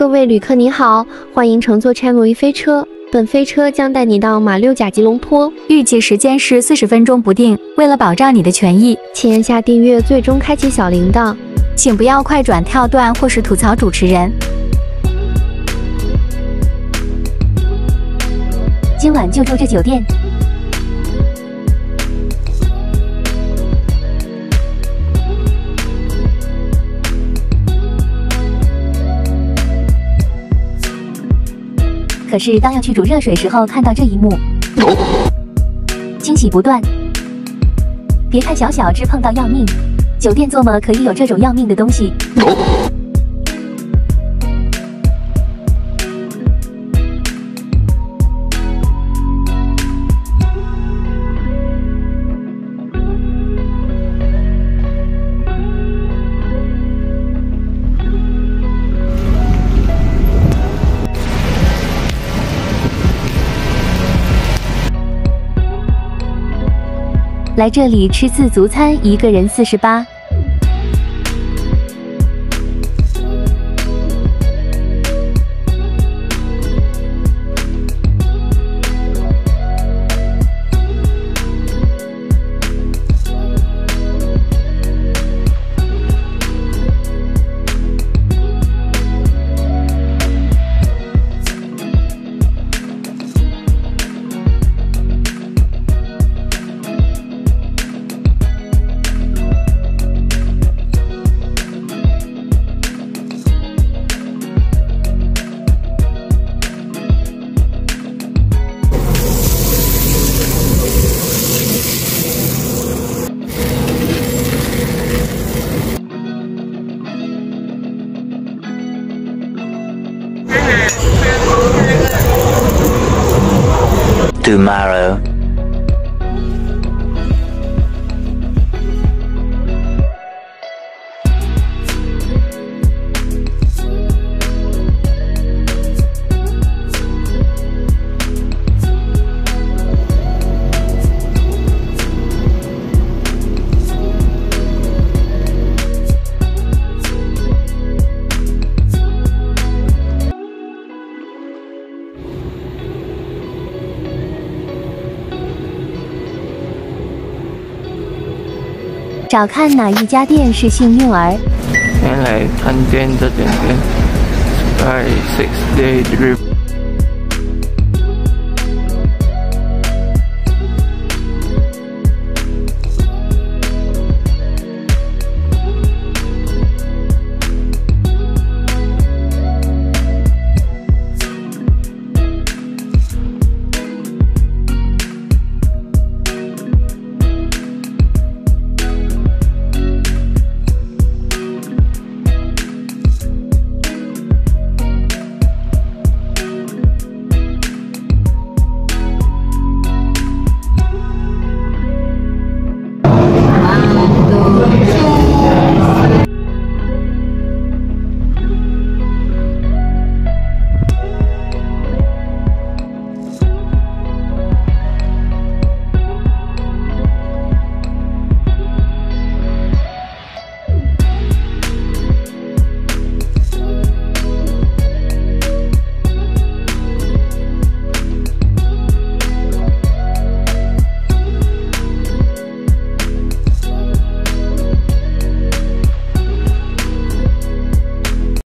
各位旅客你好，欢迎乘坐 Channel 飞车，本飞车将带你到马六甲吉隆坡，预计时间是四十分钟不定。为了保障你的权益，请按下订阅，最终开启小铃铛，请不要快转跳段或是吐槽主持人。今晚就住这酒店。可是当要去煮热水时候，看到这一幕，惊喜不断。别看小小只碰到要命，酒店做么可以有这种要命的东西？来这里吃自助餐，一个人四十八。Tomorrow. 找看哪一家店是幸运儿。先来探店这间店，Sky Six Day Drip。